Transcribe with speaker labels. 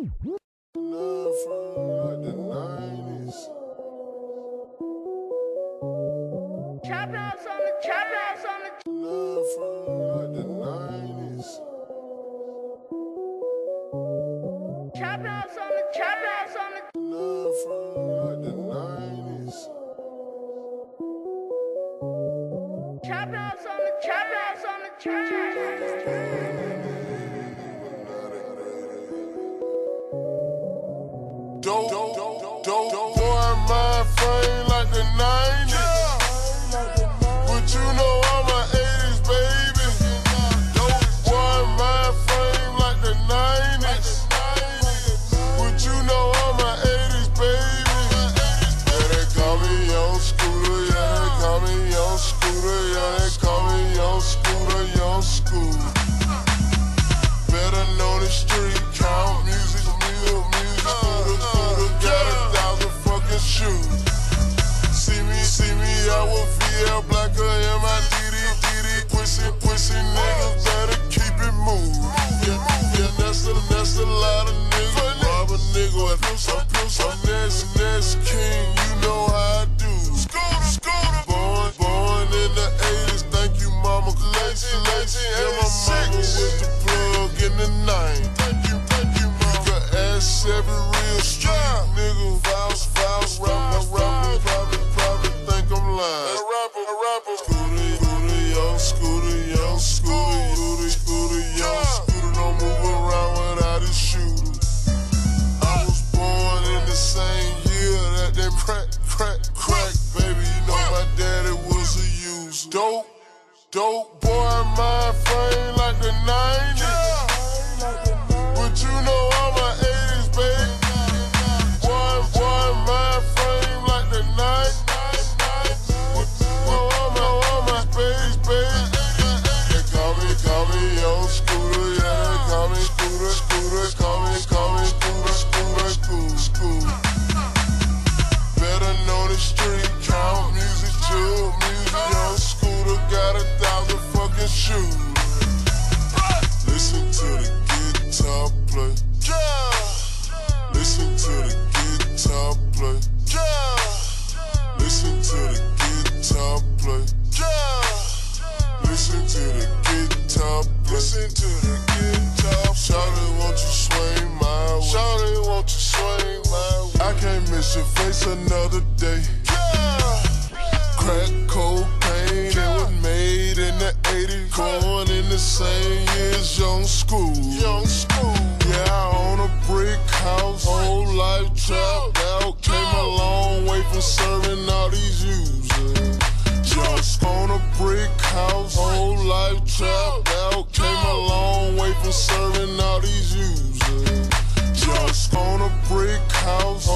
Speaker 1: Love from the 90s.
Speaker 2: Chop house on the chop house on the
Speaker 1: Love from like the 90s.
Speaker 2: chop house on the chop on the
Speaker 1: Love from Dope, dope, dope. Boy, my frame like the 90s. Dope, dope boy, my frame like the 90s. Play. Listen to the guitar play. Yeah. Listen to the guitar play. Listen to the guitar. Shawty, won't you swing my way? Shawty, won't you swing my way? I can't miss your face another day. Yeah. Crack cocaine, it was made in the 80s. Going in the same year as Young Scoot. Young Scoot. Yeah, I own a brick house. From serving all these users. Just on a brick house. Whole life trapped out. Came a long way from serving all these users. Just on a brick house.